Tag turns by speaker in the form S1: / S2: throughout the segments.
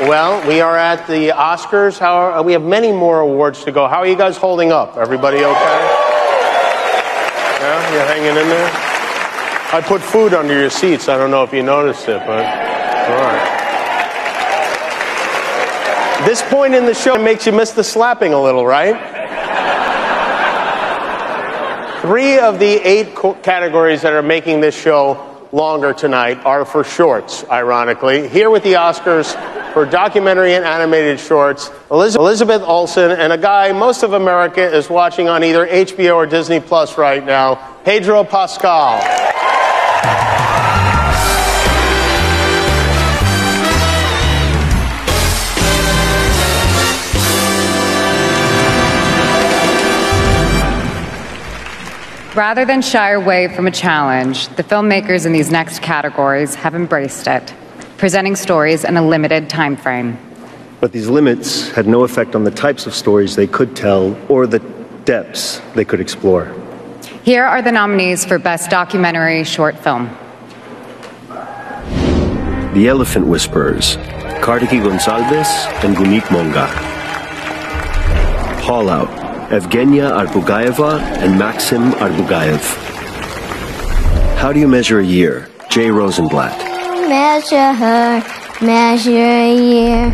S1: Well, we are at the Oscars. How are, uh, we have many more awards to go. How are you guys holding up? Everybody okay? Yeah, you're hanging in there? I put food under your seats. I don't know if you noticed it, but all right. This point in the show makes you miss the slapping a little, right? Three of the eight categories that are making this show longer tonight are for shorts, ironically. Here with the Oscars for documentary and animated shorts, Elizabeth Olsen and a guy most of America is watching on either HBO or Disney Plus right now, Pedro Pascal.
S2: Rather than shy away from a challenge, the filmmakers in these next categories have embraced it, presenting stories in a limited time frame.
S3: But these limits had no effect on the types of stories they could tell or the depths they could explore.
S2: Here are the nominees for Best Documentary Short Film.
S3: The Elephant Whisperers, Kartiki Gonsalves and Guneet Monga. Haul Out, Evgenia Arbugaeva and Maxim Arbugaev. How do you measure a year? Jay Rosenblatt.
S4: Measure her, measure a year.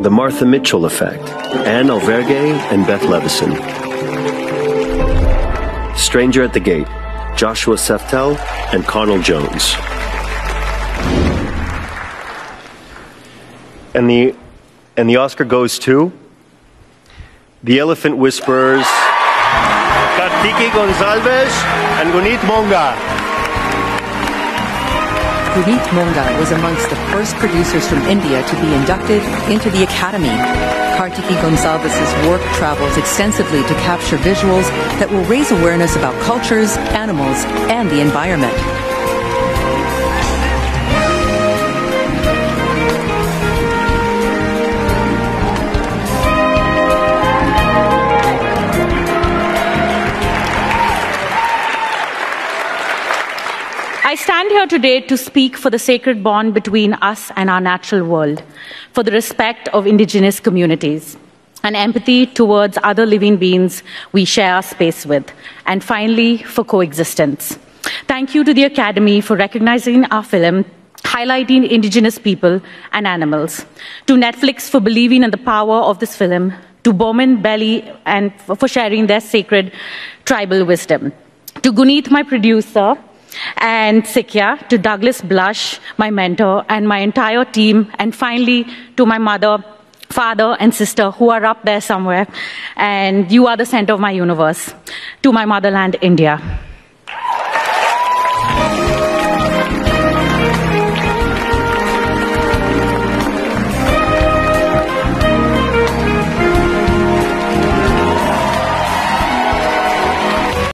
S3: The Martha Mitchell Effect, Anne Alvergue and Beth Levison. Stranger at the Gate, Joshua Seftel and Conall Jones. And the and the Oscar goes to The Elephant Whisperers, Kartiki Gonsalves and Guneet Monga.
S5: Punit Monga was amongst the first producers from India to be inducted into the Academy. Kartiki Gonsalves' work travels extensively to capture visuals that will raise awareness about cultures, animals, and the environment.
S6: Stand here today to speak for the sacred bond between us and our natural world, for the respect of indigenous communities, and empathy towards other living beings we share our space with, and finally, for coexistence. Thank you to the Academy for recognizing our film highlighting indigenous people and animals, to Netflix for believing in the power of this film, to Bomman Bellie and for sharing their sacred tribal wisdom, to Guneet, my producer, and Sikhya, to Douglas Blush, my mentor, and my entire team, and finally to my mother, father, and sister who are up there somewhere, and you are the center of my universe, to my motherland, India.